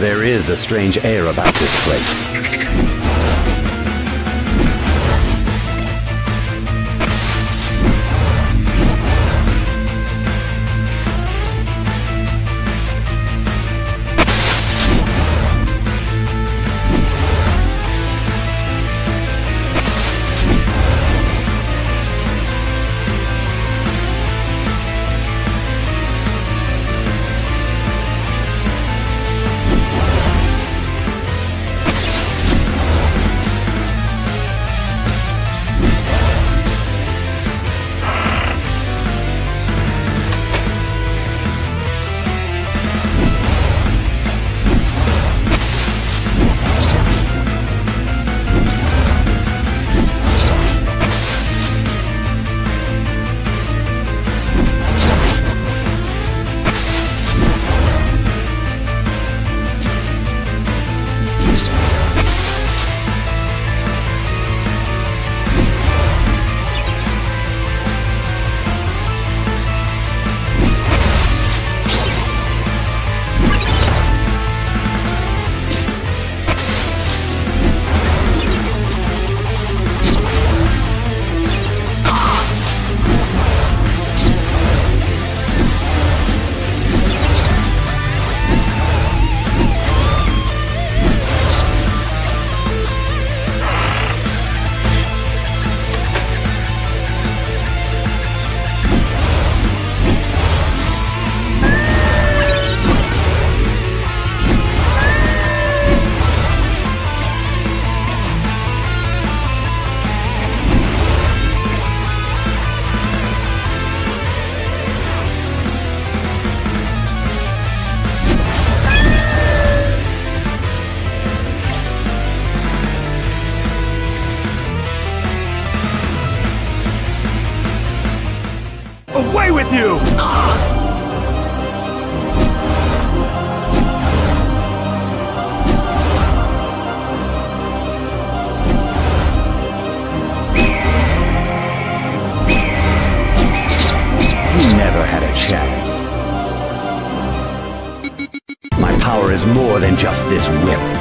There is a strange air about this place. Away with you! Never had a chance. My power is more than just this whip.